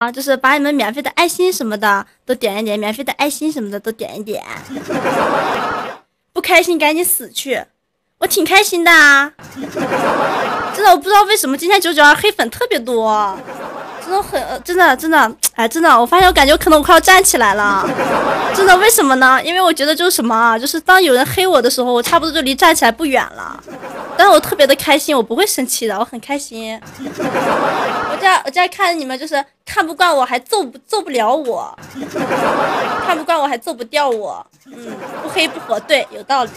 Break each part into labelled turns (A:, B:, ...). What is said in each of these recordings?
A: 啊，就是把你们免费的爱心什么的都点一点，免费的爱心什么的都点一点。不开心赶紧死去！我挺开心的啊，真的，我不知道为什么今天九九二黑粉特别多。真的很，真的，真的，哎，真的，我发现我感觉可能我快要站起来了，真的，为什么呢？因为我觉得就是什么啊，就是当有人黑我的时候，我差不多就离站起来不远了。但是我特别的开心，我不会生气的，我很开心。我这我这看你们就是看不惯我还揍不揍不了我，看不惯我还揍不掉我，嗯，不黑不火，对，有道理。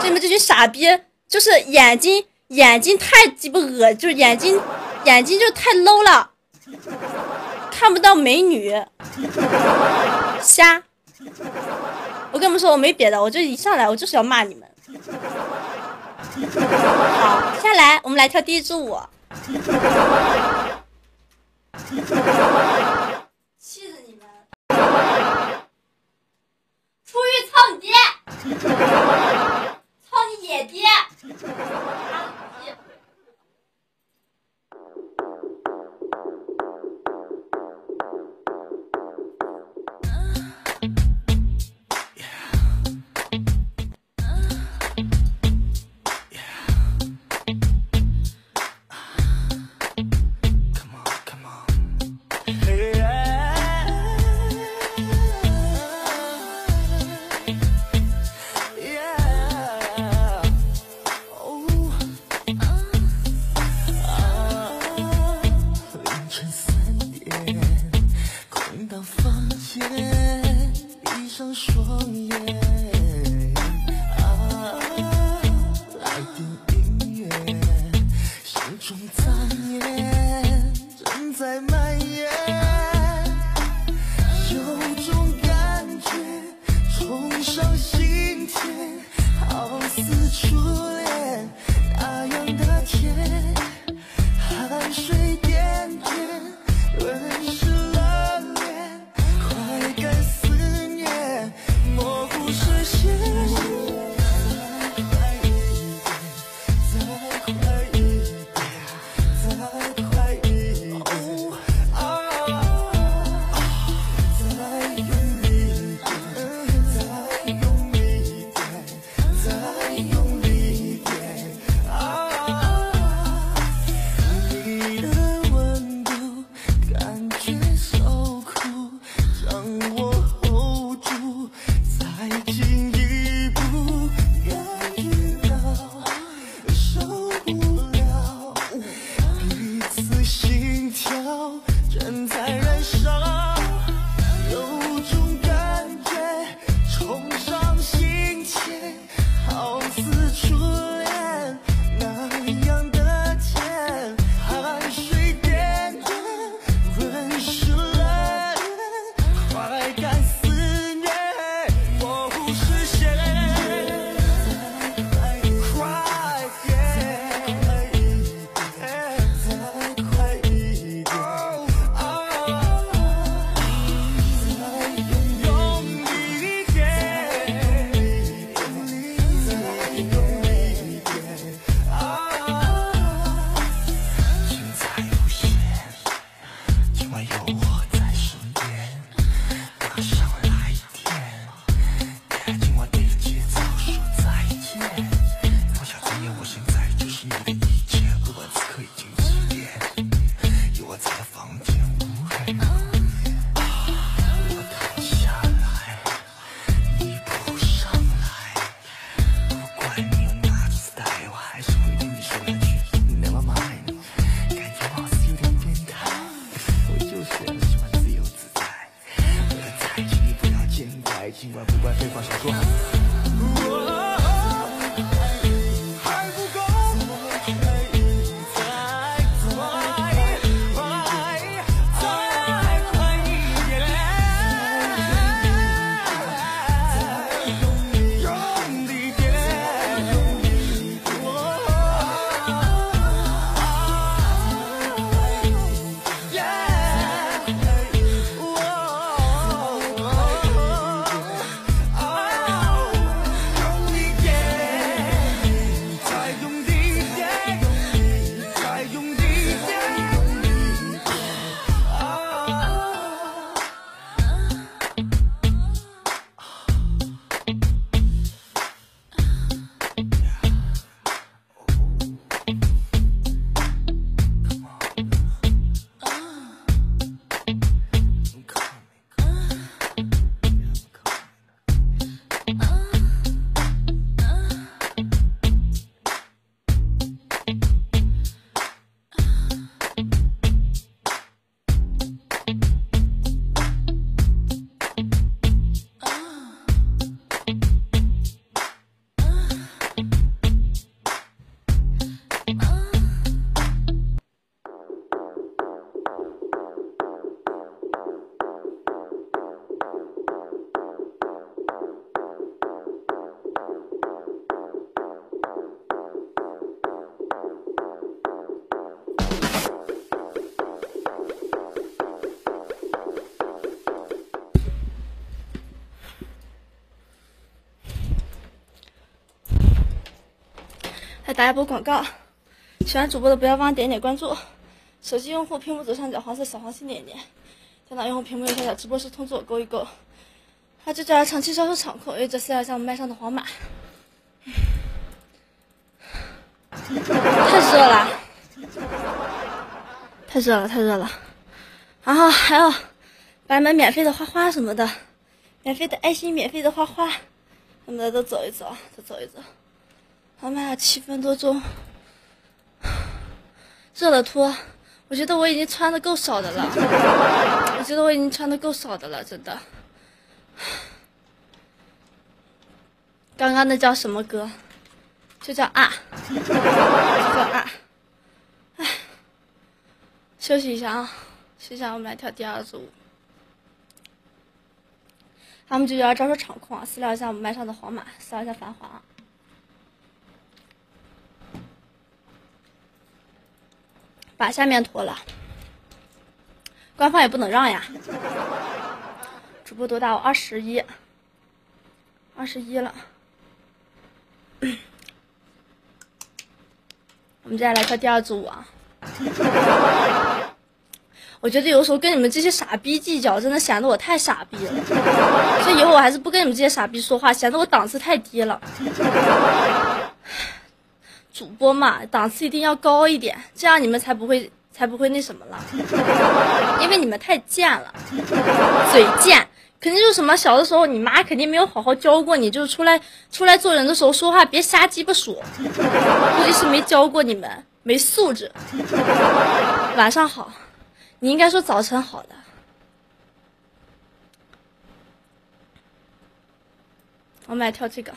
A: 就你们这群傻逼，就是眼睛眼睛太鸡巴恶，就是眼睛。眼睛就太 low 了，看不到美女，瞎。我跟你们说，我没别的，我就一上来我就是要骂你们。好，下来我们来跳第一支舞。声说。
B: 打一波广告，喜欢主播的不要忘点点关注。手机用户屏幕左上角黄色小黄心点一点，电脑用户屏幕右下角直播时通知我勾一勾。他就叫长期销售场控，为这私聊项目卖上的黄马。太热了，太热了，太热了。然后还有，把你们免费的花花什么的，免费的爱心、免费的花花什么的都走一走，都走一走。好，妈呀，七分多钟，热了脱。我觉得我已经穿的够少的了，我觉得我已经穿的够少的了，真的。刚刚那叫什么歌？就叫啊，就叫啊。唉，休息一下啊，休息一下，我们来跳第二组舞。好，我们就要招收场控啊，私聊一下我们麦上的皇马，私聊一下繁华啊。把下面脱了，官方也不能让呀。主播多大？我二十一，二十一了。我们接下来跳第二支舞啊！我觉得有时候跟你们这些傻逼计较，真的显得我太傻逼了。所以以后我还是不跟你们这些傻逼说话，显得我档次太低了。主播嘛，档次一定要高一点，这样你们才不会才不会那什么了。因为你们太贱了，嘴贱，肯定就是什么小的时候你妈肯定没有好好教过你，就是出来出来做人的时候说话别瞎鸡巴说，估计是没教过你们，没素质。晚上好，你应该说早晨好的。我们来跳这个。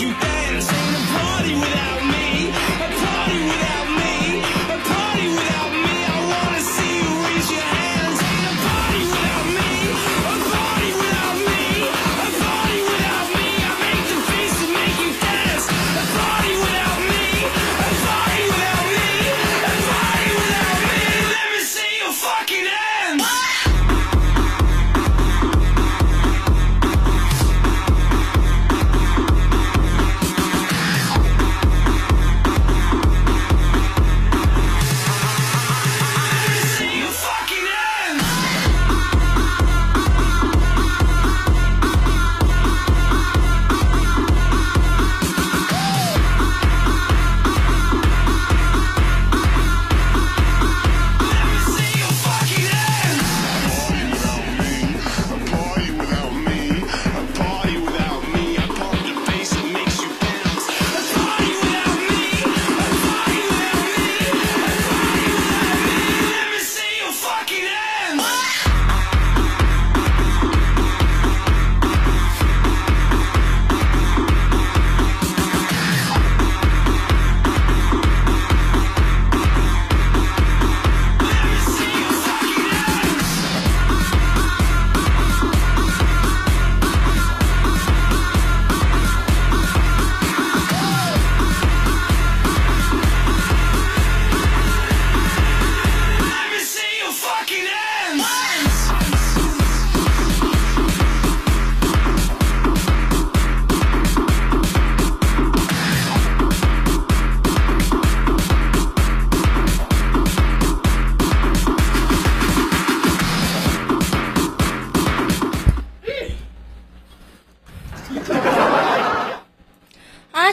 B: You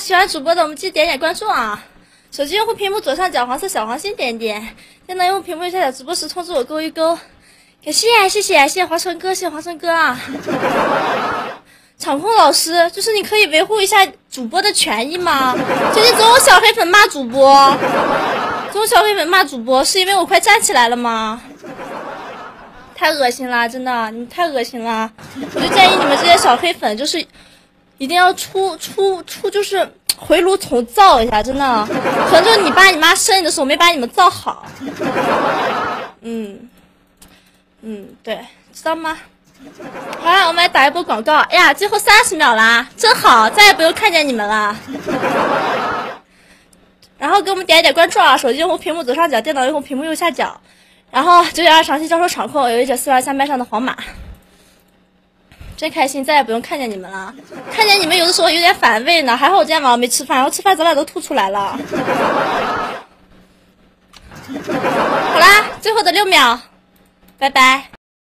C: 喜欢主播的我们记得点点关注啊！手机用户屏幕左上角黄色小黄心点点，电脑用户屏幕右下角直播时通知我勾一勾。感谢谢谢谢谢华晨哥，谢谢华晨哥啊！场控老师，就是你可以维护一下主播的权益吗？最近总有小黑粉骂主播，总有小黑粉骂主播，是因为我快站起来了吗？太恶心了，真的，你太恶心了！我就建议你们这些小黑粉，就是一定要出出出，就是回炉重造一下，真的。可能就是你爸你妈生你的时候没把你们造好。嗯嗯，对，知道吗？好了，我们来打一波广告。哎呀，最后三十秒啦，真好，再也不用看见你们了。然后给我们点一点关注啊！手机用户屏幕左上角，电脑用户屏幕右下角。然后九九二长期招收场控，有一者四万三麦上的黄马，真开心，再也不用看见你们了。看见你们有的时候有点反胃呢，还好我今天晚上没吃饭，我吃饭早晚都吐出来了。好啦，最后的六秒，拜拜。